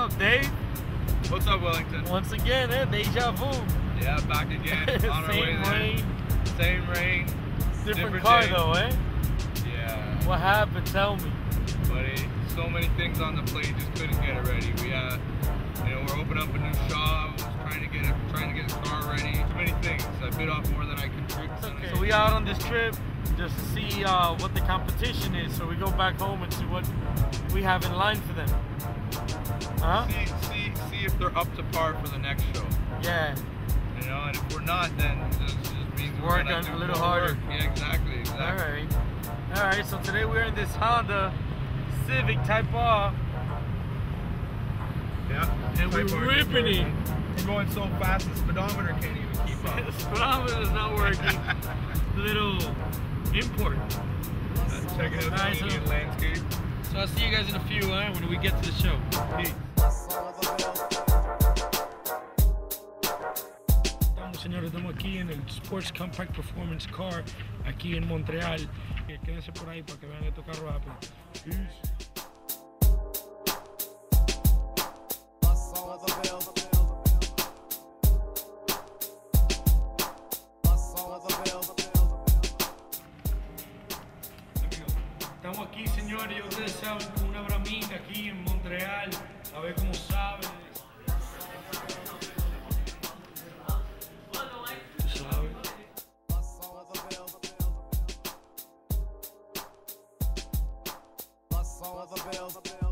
Up, Dave? What's up, Wellington? Once again, eh? Deja vu. Yeah, back again. On our way Same there. rain, Same rain. different, Different car day. though, eh? Yeah, What happened? Tell me. buddy. So many things on the plate, just couldn't get it ready. We uh, you know, we're opening up a new shop. Trying to get it, trying to get his car ready. Too many things. I bit off more than I could chew. So we out on this trip just to see uh, what the competition is. So we go back home and see what we have in line for them. Huh? See, see, see if they're up to par for the next show. Yeah. You know, and if we're not, then it just means we're Work do a little harder. work. Yeah, exactly, All exactly. right. All right. So today we're in this Honda Civic Type R, Yeah. and we're ripping it. We're going so fast, the speedometer can't even keep up. the speedometer is not working. Little import. Check it out, Nice, landscape. So I'll see you guys in a few? When we get to the show. Peace. Señores, estamos aquí en el Sports Compact Performance Car, aquí en Montreal. Eh, Quédense por ahí para que vean estos carros rápido. Estamos aquí, señores, y ustedes saben, con una bramita aquí en Montreal, a ver cómo sabe, Bell.